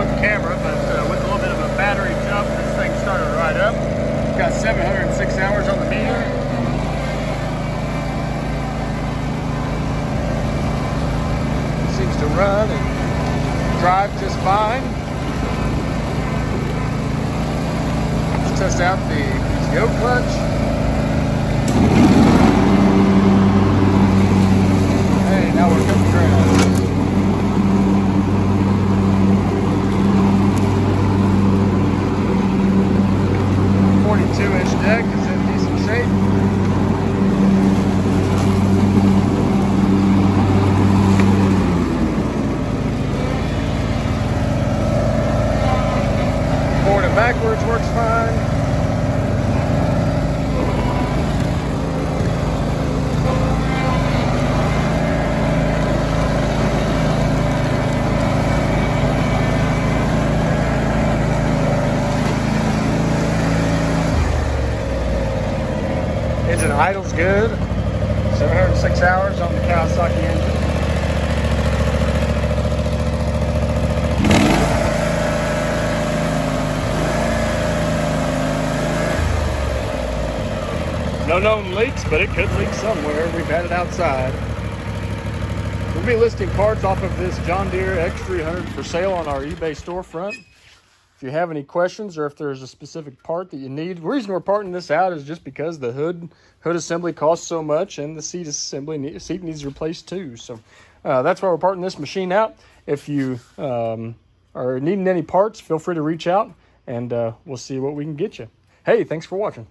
with the camera, but uh, with a little bit of a battery jump, this thing started right up. Got 706 hours on the meter. Seems to run and drive just fine. Let's test out the PTO clutch. Backwards works fine. Engine idle's good. 706 hours on the Kawasaki engine. No known leaks, but it could leak somewhere. We've had it outside. We'll be listing parts off of this John Deere X300 for sale on our eBay storefront. If you have any questions or if there's a specific part that you need, the reason we're parting this out is just because the hood hood assembly costs so much and the seat assembly seat needs replaced too. So uh, that's why we're parting this machine out. If you um, are needing any parts, feel free to reach out and uh, we'll see what we can get you. Hey, thanks for watching.